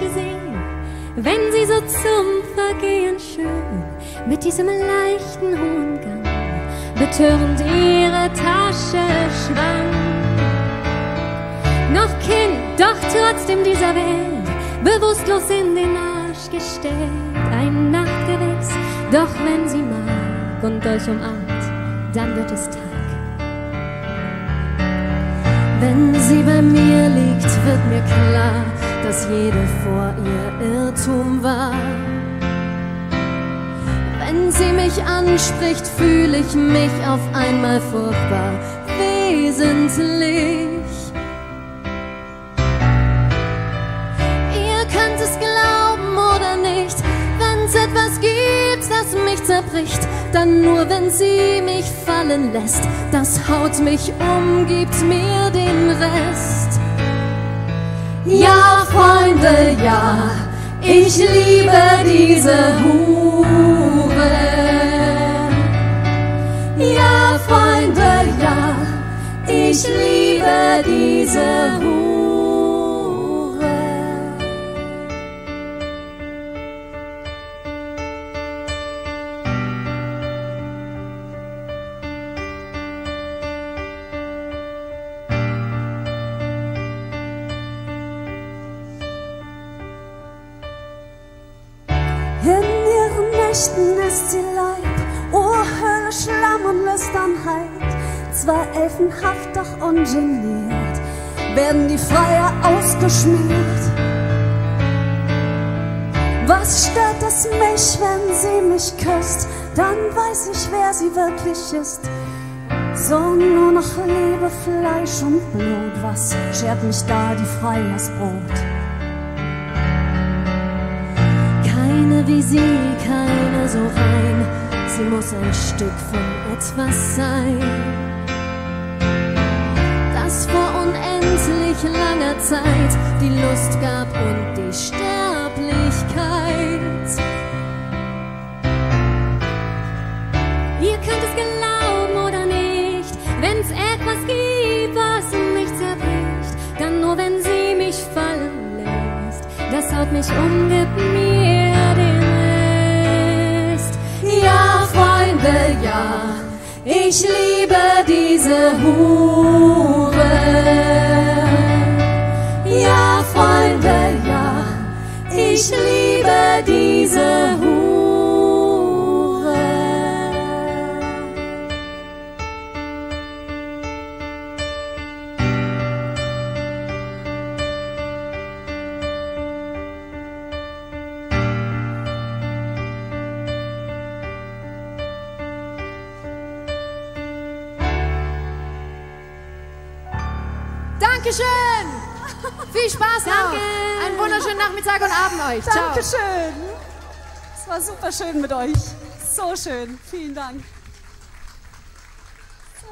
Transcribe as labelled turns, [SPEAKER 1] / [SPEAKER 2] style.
[SPEAKER 1] gesehen, wenn sie so zum Vergehen schön mit diesem leichten hohen Gang betörend ihre Tasche schwang. Noch Kind, doch trotzdem dieser Welt, bewusstlos in den Arsch gestellt, ein Nachtgewächs, doch wenn sie mag und euch umarmt, dann wird es Tag. Wenn sie bei mir liegt, wird mir klar, dass jede vor ihr Irrtum war. Wenn sie mich anspricht, fühle ich mich auf einmal furchtbar wesentlich. Ihr könnt es glauben oder nicht, wenn's etwas gibt, das mich zerbricht, dann nur wenn sie mich fallen lässt. Das haut mich um, gibt mir den Rest. Ja, Freunde, ja, ich liebe diese Hure. Ja, Freunde, ja, ich liebe diese Hure.
[SPEAKER 2] Nächten ist sie Leib, Ohrhöhle, Schlamm und Lüsternheit. Zwar elfenhaft, doch ungeniert, werden die Freier ausgeschmiert. Was stört es mich, wenn sie mich küsst? Dann weiß ich, wer sie wirklich ist. So nur noch Liebe, Fleisch und Blut. Was schert mich da die Freiersbrot?
[SPEAKER 1] Wie sie, keine so rein. Sie muss ein Stück von etwas sein, das vor unendlich langer Zeit die Lust gab und die Sterblichkeit. Ihr könnt es glauben oder nicht, wenn's etwas gibt, was mich zerbricht, dann nur wenn sie mich fallen lässt. Das haut mich um, Freunde, ja, ich liebe diese Hure. Ja, Freunde, ja, ich liebe diese
[SPEAKER 3] Dankeschön! Viel Spaß noch!
[SPEAKER 1] Danke.
[SPEAKER 3] Einen wunderschönen Nachmittag und Abend euch. Ciao.
[SPEAKER 2] Dankeschön. Es war super schön mit euch. So schön. Vielen Dank. So.